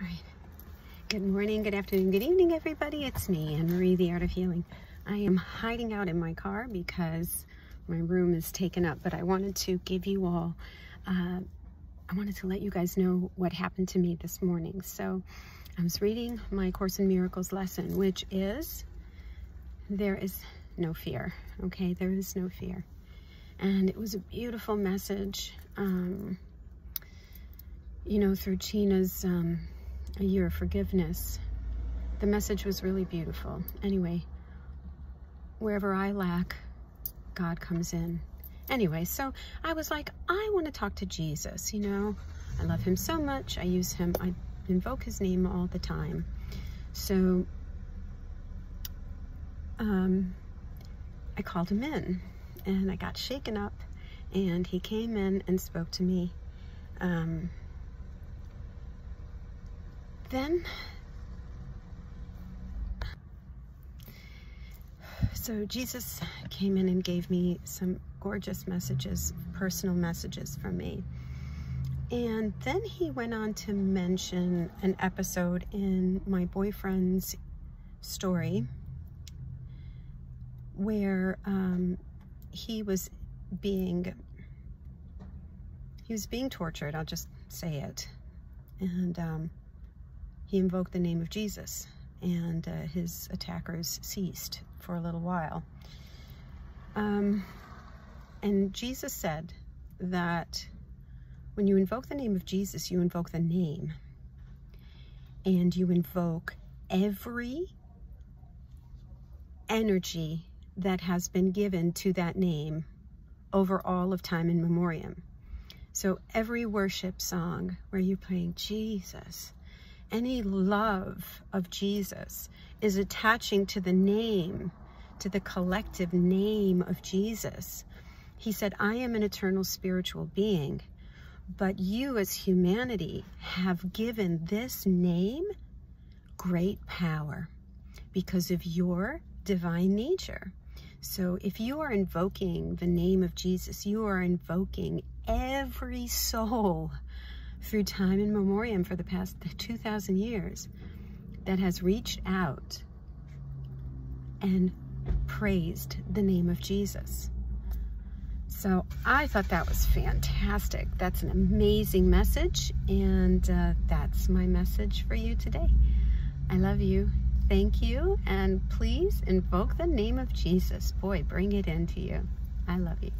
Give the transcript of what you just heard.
All right. Good morning, good afternoon, good evening, everybody. It's me, Ann Marie, the Art of Healing. I am hiding out in my car because my room is taken up, but I wanted to give you all, uh, I wanted to let you guys know what happened to me this morning. So I was reading my Course in Miracles lesson, which is, there is no fear, okay? There is no fear. And it was a beautiful message, um, you know, through China's um, A Year of Forgiveness. The message was really beautiful. Anyway, wherever I lack, God comes in. Anyway, so I was like, I want to talk to Jesus, you know. I love him so much. I use him, I invoke his name all the time. So um, I called him in and I got shaken up and he came in and spoke to me. Um, then so Jesus came in and gave me some gorgeous messages, personal messages from me. And then he went on to mention an episode in my boyfriend's story where um, he was being he was being tortured i'll just say it and um, he invoked the name of jesus and uh, his attackers ceased for a little while um, and jesus said that when you invoke the name of jesus you invoke the name and you invoke every energy that has been given to that name over all of time in memoriam. So every worship song where you're playing Jesus, any love of Jesus is attaching to the name, to the collective name of Jesus. He said, I am an eternal spiritual being, but you as humanity have given this name great power because of your divine nature. So if you are invoking the name of Jesus, you are invoking every soul through time and memoriam for the past 2,000 years that has reached out and praised the name of Jesus. So I thought that was fantastic. That's an amazing message, and uh, that's my message for you today. I love you thank you and please invoke the name of Jesus. Boy, bring it into you. I love you.